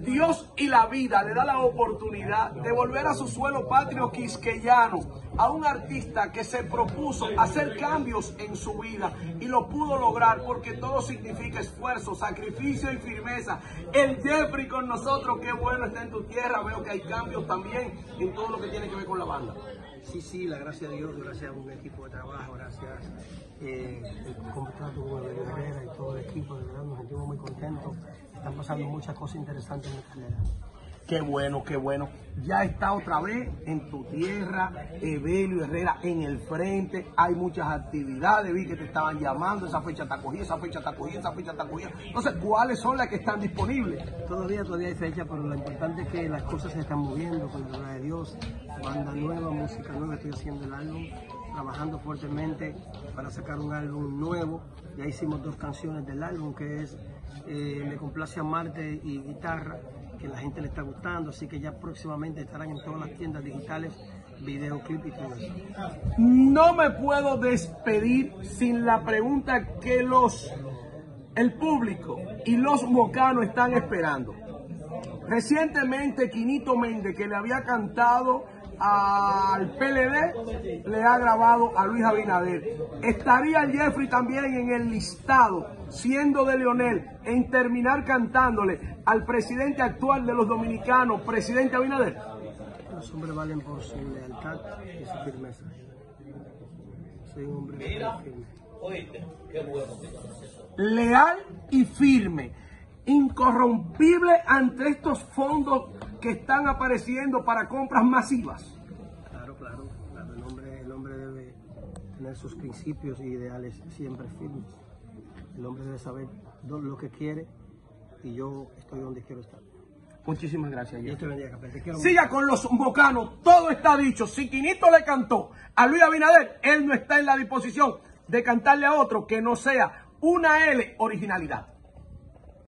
Dios y la vida le da la oportunidad de volver a su suelo patrio quisqueyano a un artista que se propuso hacer cambios en su vida y lo pudo lograr porque todo significa esfuerzo, sacrificio y firmeza. El Jeffrey con nosotros, qué bueno está en tu tierra. Veo que hay cambios también en todo lo que tiene que ver con la banda. Sí, sí, la gracia de Dios, gracias a un equipo de trabajo, gracias eh, el contrato con el Herrera y todo el equipo, de verdad nos sentimos muy contentos. Están pasando muchas cosas interesantes en la carrera. Qué bueno, qué bueno. Ya está otra vez en tu tierra, Evelio Herrera en el frente. Hay muchas actividades, vi que te estaban llamando, esa fecha está cogida, esa fecha está cogida, esa fecha está cogida. Entonces, ¿cuáles son las que están disponibles? Todavía, todavía hay fecha, pero lo importante es que las cosas se están moviendo con la de Dios. Banda nueva, música nueva, estoy haciendo el álbum, trabajando fuertemente para sacar un álbum nuevo. Ya hicimos dos canciones del álbum, que es eh, Me complace a Marte y Guitarra que la gente le está gustando, así que ya próximamente estarán en todas las tiendas digitales videoclip y todo eso. No me puedo despedir sin la pregunta que los el público y los mocanos están esperando. Recientemente Quinito Méndez, que le había cantado al PLD, le ha grabado a Luis Abinader. Estaría Jeffrey también en el listado, siendo de Leonel, en terminar cantándole al presidente actual de los dominicanos, presidente Abinader. Los hombres valen por su lealtad y su firmeza. Soy un hombre firme. Oíste, qué bueno. Leal y firme, incorrompible ante estos fondos que están apareciendo para compras masivas. Claro, claro, claro. El, hombre, el hombre debe tener sus principios y ideales siempre firmes. El hombre debe saber lo que quiere y yo estoy donde quiero estar. Muchísimas gracias. Dios te bendiga. Te quiero Siga con los bocanos, todo está dicho. Si Quinito le cantó a Luis Abinader, él no está en la disposición de cantarle a otro que no sea una L originalidad.